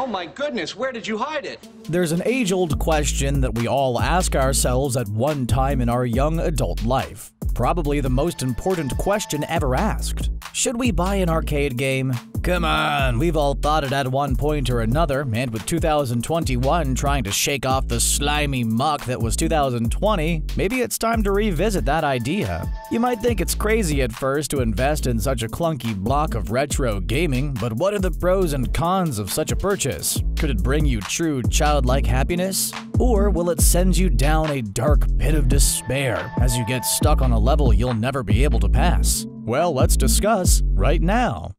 Oh my goodness, where did you hide it? There's an age old question that we all ask ourselves at one time in our young adult life. Probably the most important question ever asked. Should we buy an arcade game? Come on, we've all thought it at one point or another, and with 2021 trying to shake off the slimy muck that was 2020, maybe it's time to revisit that idea. You might think it's crazy at first to invest in such a clunky block of retro gaming, but what are the pros and cons of such a purchase? Could it bring you true childlike happiness? Or will it send you down a dark pit of despair as you get stuck on a level you'll never be able to pass? Well, let's discuss right now.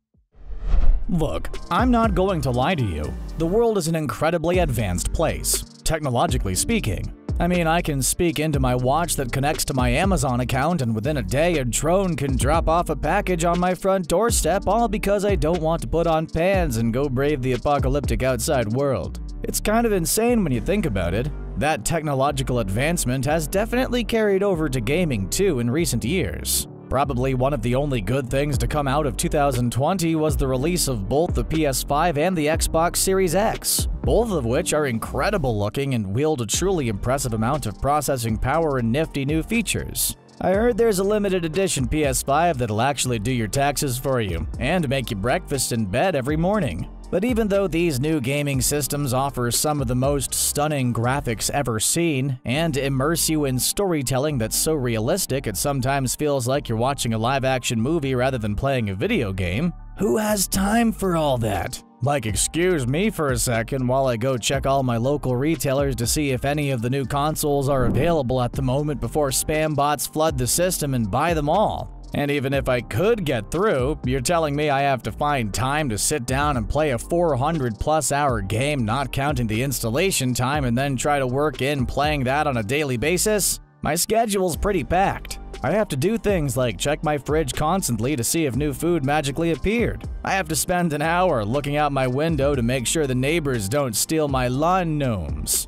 Look, I'm not going to lie to you. The world is an incredibly advanced place, technologically speaking. I mean, I can speak into my watch that connects to my Amazon account, and within a day, a drone can drop off a package on my front doorstep, all because I don't want to put on pants and go brave the apocalyptic outside world. It's kind of insane when you think about it. That technological advancement has definitely carried over to gaming too in recent years. Probably one of the only good things to come out of 2020 was the release of both the PS5 and the Xbox Series X, both of which are incredible looking and wield a truly impressive amount of processing power and nifty new features. I heard there's a limited edition PS5 that'll actually do your taxes for you and make you breakfast in bed every morning. But even though these new gaming systems offer some of the most stunning graphics ever seen and immerse you in storytelling that's so realistic it sometimes feels like you're watching a live action movie rather than playing a video game, who has time for all that? Like, excuse me for a second while I go check all my local retailers to see if any of the new consoles are available at the moment before spam bots flood the system and buy them all. And even if I could get through, you're telling me I have to find time to sit down and play a 400 plus hour game, not counting the installation time, and then try to work in playing that on a daily basis? My schedule's pretty packed. I have to do things like check my fridge constantly to see if new food magically appeared. I have to spend an hour looking out my window to make sure the neighbors don't steal my lawn gnomes.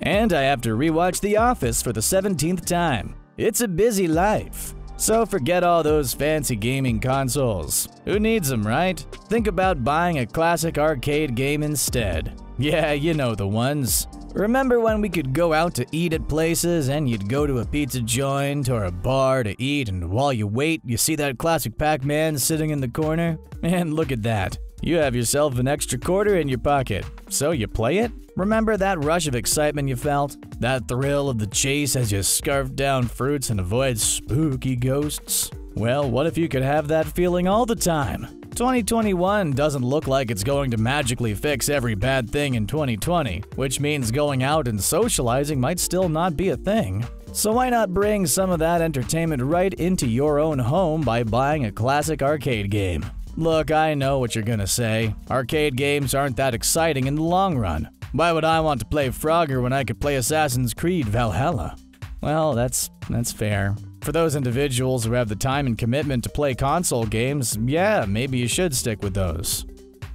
And I have to rewatch The Office for the 17th time. It's a busy life. So forget all those fancy gaming consoles. Who needs them, right? Think about buying a classic arcade game instead. Yeah, you know the ones. Remember when we could go out to eat at places and you'd go to a pizza joint or a bar to eat and while you wait, you see that classic Pac-Man sitting in the corner? And look at that. You have yourself an extra quarter in your pocket. So you play it? Remember that rush of excitement you felt? That thrill of the chase as you scarf down fruits and avoid spooky ghosts? Well, what if you could have that feeling all the time? 2021 doesn't look like it's going to magically fix every bad thing in 2020, which means going out and socializing might still not be a thing. So why not bring some of that entertainment right into your own home by buying a classic arcade game? Look, I know what you're gonna say. Arcade games aren't that exciting in the long run. Why would I want to play Frogger when I could play Assassin's Creed Valhalla? Well, that's that's fair. For those individuals who have the time and commitment to play console games, yeah, maybe you should stick with those.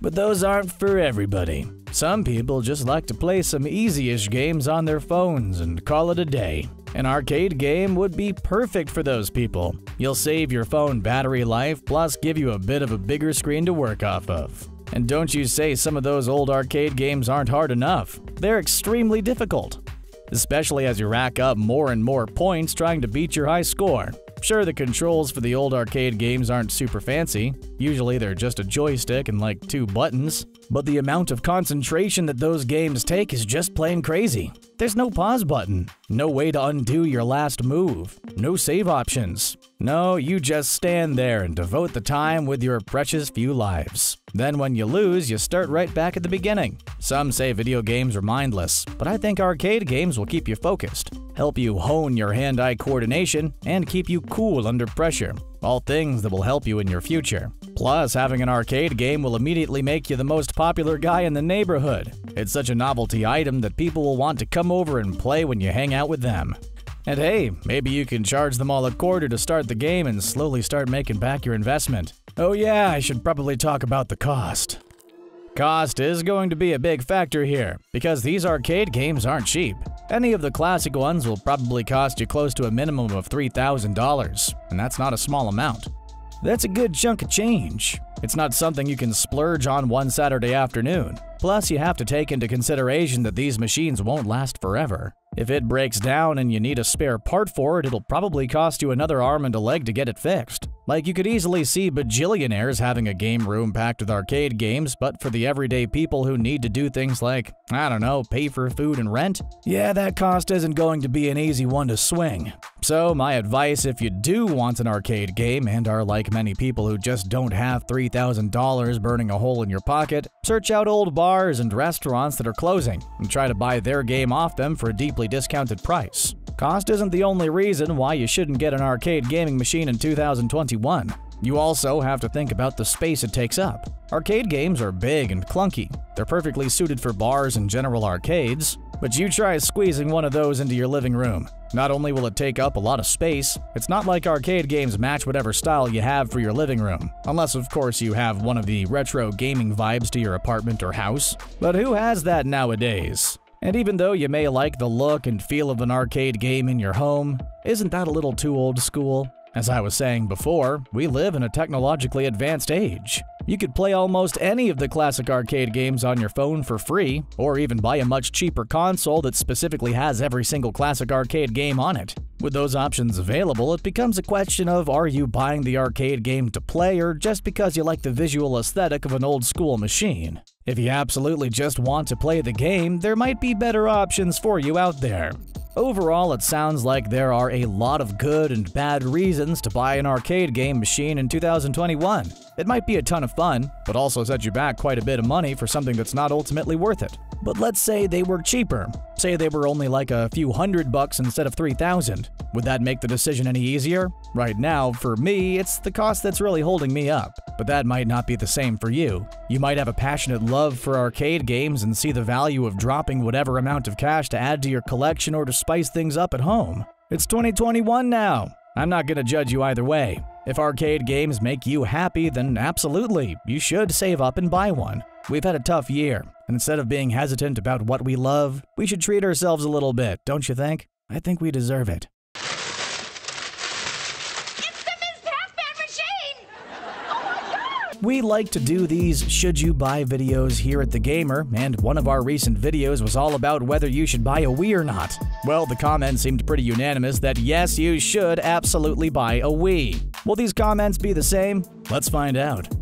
But those aren't for everybody. Some people just like to play some easy-ish games on their phones and call it a day. An arcade game would be perfect for those people. You'll save your phone battery life, plus give you a bit of a bigger screen to work off of. And don't you say some of those old arcade games aren't hard enough. They're extremely difficult. Especially as you rack up more and more points trying to beat your high score. Sure, the controls for the old arcade games aren't super fancy. Usually they're just a joystick and like two buttons. But the amount of concentration that those games take is just plain crazy. There's no pause button, no way to undo your last move, no save options. No, you just stand there and devote the time with your precious few lives. Then when you lose, you start right back at the beginning. Some say video games are mindless, but I think arcade games will keep you focused, help you hone your hand-eye coordination, and keep you cool under pressure. All things that will help you in your future. Plus, having an arcade game will immediately make you the most popular guy in the neighborhood. It's such a novelty item that people will want to come over and play when you hang out with them. And hey, maybe you can charge them all a quarter to start the game and slowly start making back your investment. Oh yeah, I should probably talk about the cost. Cost is going to be a big factor here, because these arcade games aren't cheap. Any of the classic ones will probably cost you close to a minimum of $3,000, and that's not a small amount. That's a good chunk of change. It's not something you can splurge on one Saturday afternoon. Plus, you have to take into consideration that these machines won't last forever. If it breaks down and you need a spare part for it, it'll probably cost you another arm and a leg to get it fixed. Like, you could easily see bajillionaires having a game room packed with arcade games, but for the everyday people who need to do things like, I don't know, pay for food and rent, yeah, that cost isn't going to be an easy one to swing. So, my advice if you do want an arcade game and are like many people who just don't have $3,000 burning a hole in your pocket, search out old bars and restaurants that are closing and try to buy their game off them for a deeply discounted price. Cost isn't the only reason why you shouldn't get an arcade gaming machine in 2021. You also have to think about the space it takes up. Arcade games are big and clunky. They're perfectly suited for bars and general arcades, but you try squeezing one of those into your living room. Not only will it take up a lot of space, it's not like arcade games match whatever style you have for your living room, unless of course you have one of the retro gaming vibes to your apartment or house. But who has that nowadays? And even though you may like the look and feel of an arcade game in your home, isn't that a little too old school? As I was saying before, we live in a technologically advanced age. You could play almost any of the classic arcade games on your phone for free, or even buy a much cheaper console that specifically has every single classic arcade game on it. With those options available, it becomes a question of are you buying the arcade game to play or just because you like the visual aesthetic of an old school machine. If you absolutely just want to play the game, there might be better options for you out there. Overall, it sounds like there are a lot of good and bad reasons to buy an arcade game machine in 2021. It might be a ton of fun, but also set you back quite a bit of money for something that's not ultimately worth it. But let's say they were cheaper. Say they were only like a few hundred bucks instead of 3000. Would that make the decision any easier? Right now, for me, it's the cost that's really holding me up. But that might not be the same for you. You might have a passionate love for arcade games and see the value of dropping whatever amount of cash to add to your collection or to spice things up at home. It's 2021 now. I'm not to judge you either way. If arcade games make you happy, then absolutely, you should save up and buy one. We've had a tough year, and instead of being hesitant about what we love, we should treat ourselves a little bit, don't you think? I think we deserve it. It's the Ms. Machine! Oh my god! We like to do these should you buy videos here at The Gamer, and one of our recent videos was all about whether you should buy a Wii or not. Well, the comments seemed pretty unanimous that yes, you should absolutely buy a Wii. Will these comments be the same? Let's find out.